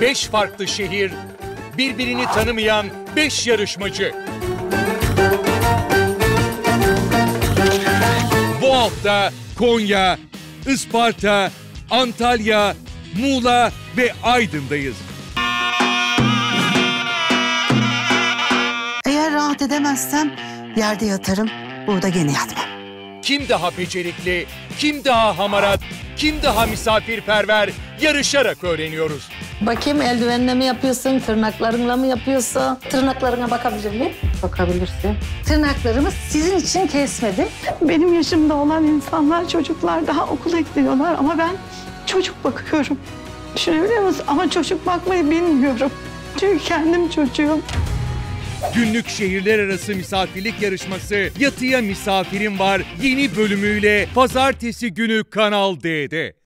5 farklı şehir, birbirini tanımayan 5 yarışmacı. Bu hafta Konya, Isparta, Antalya, Muğla ve Aydın'dayız. Eğer rahat edemezsem yerde yatarım, burada gene yatmam. Kim daha becerikli, kim daha hamarat, kim daha misafirperver yarışarak öğreniyoruz. Bakayım eldivenle mi yapıyorsun, tırnaklarınla mı yapıyorsun? Tırnaklarına bakabilir miyim? Bakabilirsin. Tırnaklarımı sizin için kesmedim. Benim yaşımda olan insanlar, çocuklar daha okula gidiyorlar ama ben çocuk bakıyorum. Düşünebiliyor musun? Ama çocuk bakmayı bilmiyorum. Çünkü kendim çocuğum. Günlük şehirler arası misafirlik yarışması Yatıya Misafirim Var yeni bölümüyle pazartesi günü Kanal D'de.